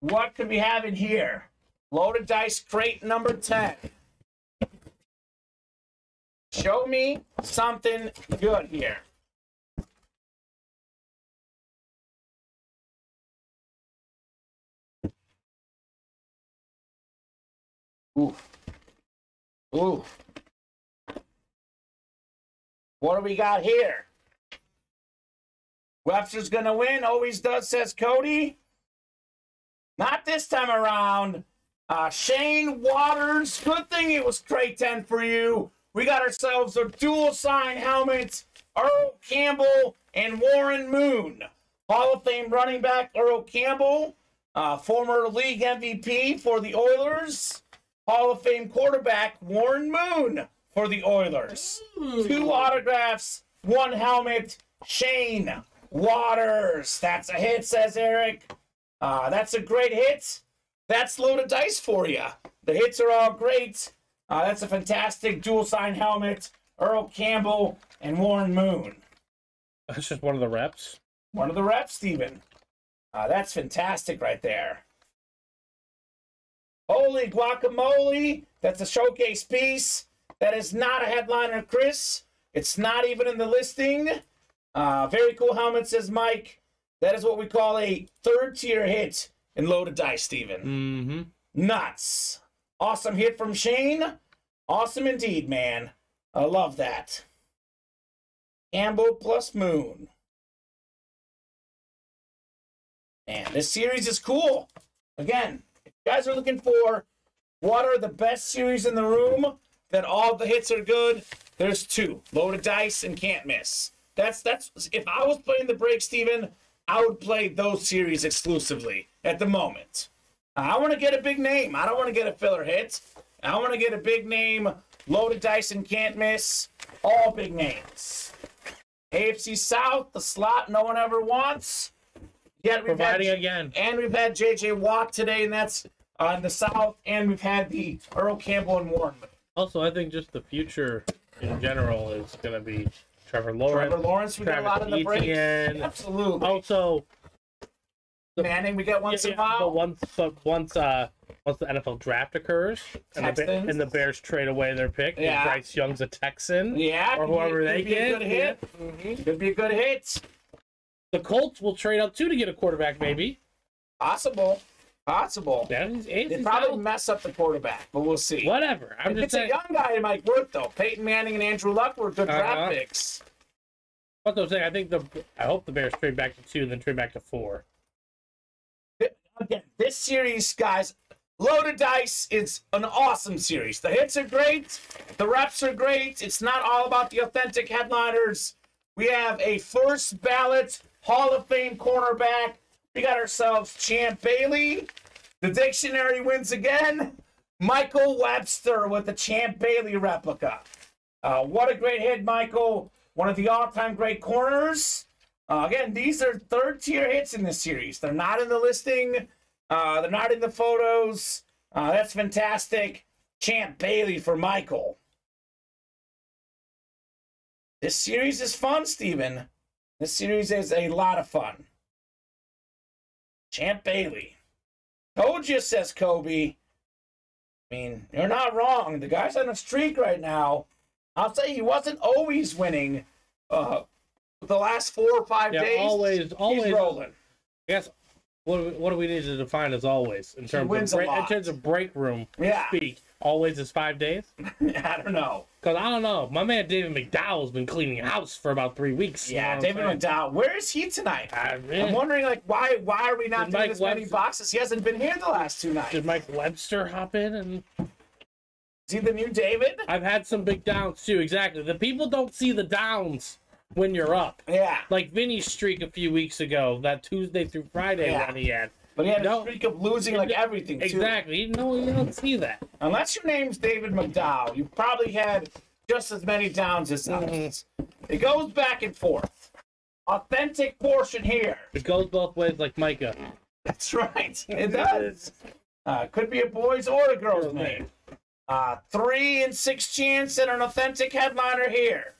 What could we have in here? Loaded dice crate number 10. Show me something good here. Ooh. Ooh. What do we got here? Webster's gonna win. Always does, says Cody. Not this time around. Uh, Shane Waters. Good thing it was crate 10 for you. We got ourselves a dual sign helmet. Earl Campbell and Warren Moon. Hall of Fame running back Earl Campbell, uh, former league MVP for the Oilers. Hall of Fame quarterback Warren Moon for the Oilers. Two autographs, one helmet. Shane Waters. That's a hit, says Eric. Uh, that's a great hit. That's loaded dice for you. The hits are all great. Uh, that's a fantastic dual sign helmet. Earl Campbell and Warren Moon. That's just one of the reps. One of the reps, Steven. Uh, that's fantastic right there. Holy guacamole. That's a showcase piece. That is not a headliner, Chris. It's not even in the listing. Uh, very cool helmet, says Mike. That is what we call a third tier hit in loaded dice, Steven. Mm-hmm. Nuts. Awesome hit from Shane. Awesome indeed, man. I love that. Campbell plus Moon. Man, this series is cool. Again, if you guys are looking for what are the best series in the room, that all the hits are good, there's two. Loaded dice and can't miss. That's that's if I was playing the break, Steven, I would play those series exclusively at the moment. I want to get a big name. I don't want to get a filler hit. I want to get a big name. Loaded dice and can't miss. All big names. AFC South, the slot no one ever wants. Yet we've had, again. and we've had JJ Watt today, and that's uh, in the South. And we've had the Earl Campbell and Warren. Also, I think just the future in general is going to be Trevor Lawrence. Trevor Lawrence, we got a lot in the break. Etienne. Absolutely. Also, Manning, we get once yeah, in a yeah, but once, but once, uh, once the NFL draft occurs and the, and the Bears trade away their pick, and Yeah. Bryce Young's a Texan, Yeah, or could whoever they could be a get, good hit. Mhm. Could be a good hit. the Colts will trade up too to get a quarterback, maybe. Possible. Possible. He's- he's- They probably out. mess up the quarterback, but we'll see. whatever. I'm if just it's a young guy, it might work though. Peyton Manning and Andrew Luck were good Uh-huh. draft picks. What I'm saying, I think the I hope the Bears trade back to two, and then trade back to four. Again, this series, guys, loaded dice is an awesome series. The hits are great, the reps are great. It's not all about the authentic headliners. We have a first ballot Hall of Fame cornerback. We got ourselves Champ Bailey. The dictionary wins again. Michael Webster with the Champ Bailey replica. Uh, what a great hit, Michael. One of the all time great corners. Uh, again, these are third tier hits in this series. They're not in the listing, uh, they're not in the photos. Uh, that's fantastic. Champ Bailey for Michael. This series is fun, Steven. This series is a lot of fun. Champ Bailey. Told you, says Kobe. I mean, you're not wrong. The guy's on a streak right now. I'll say he wasn't always winning. Uh, the last four or five Yeah, days, always, always. he's rolling. I guess what do we, what do we need to define as always in terms of break, in terms of break room Yeah, speak? Always is five days. I don't know. Cause I don't know. My man David McDowell's been cleaning house for about three weeks. you know Yeah, David saying? McDowell. Where is he tonight? I- I'm eh, wondering, like, why why are we not Did doing Mike as many boxes? He hasn't been here the last two nights. Did Mike Webster hop in? And Is he the new David? I've had some big downs too. Exactly. The people don't see the downs when you're up. Yeah, Like Vinny's streak a few weeks ago, that Tuesday through Friday Yeah. run he had. But he had No. a streak of losing like everything too. Exactly. No, you don't see that. Unless your name's David McDowell, you probably had just as many downs as us. It goes back and forth. Authentic portion here. It goes both ways, like Micah. That's right. It does. Uh, could be a boy's or a girl's name. Uh, three and six chance and an authentic headliner here.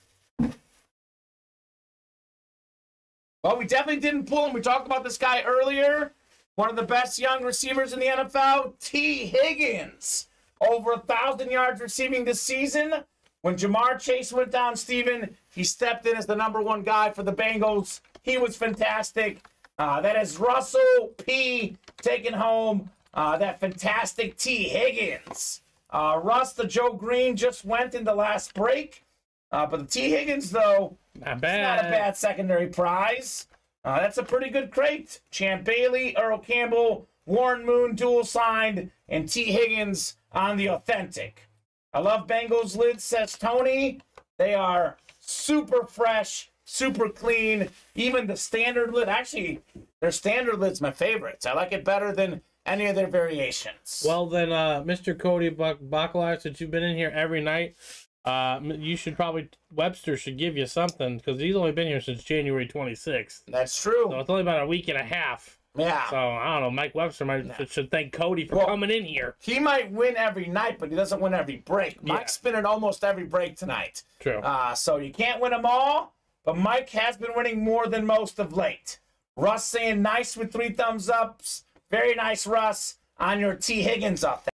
Well, we definitely didn't pull him. We talked about this guy earlier. One of the best young receivers in the NFL, Tee Higgins. Over a thousand yards receiving this season. When Ja'Marr Chase went down, Steven, he stepped in as the number one guy for the Bengals. He was fantastic. Uh, that is Russell P. taking home uh, that fantastic Tee Higgins. Uh, Russ, the Joe Green just went in the last break. Uh, but the Tee Higgins, though, Not not a bad secondary prize. Uh, that's a pretty good crate. Champ Bailey, Earl Campbell, Warren Moon dual signed, and Tee Higgins on the authentic. I love Bengals lids, says Tony. They are super fresh, super clean. Even the standard lid, actually, their standard lid's my favorites. I like it better than any of their variations. Well then, uh, Mr. Cody Buck since you've been in here every night, uh, you should probably Webster should give you something because he's only been here since January 26th. that's true. So it's only about a week and a half. yeah. So I don't know. Mike Webster might should, should thank Cody for Well- coming in here. He might win every night, but he doesn't win every break. Yeah. Mike's spinning almost every break tonight. True. Uh, so you can't win them all, but Mike has been winning more than most of late. Russ saying nice with three thumbs ups. Very nice, Russ, on your Tee Higgins up there.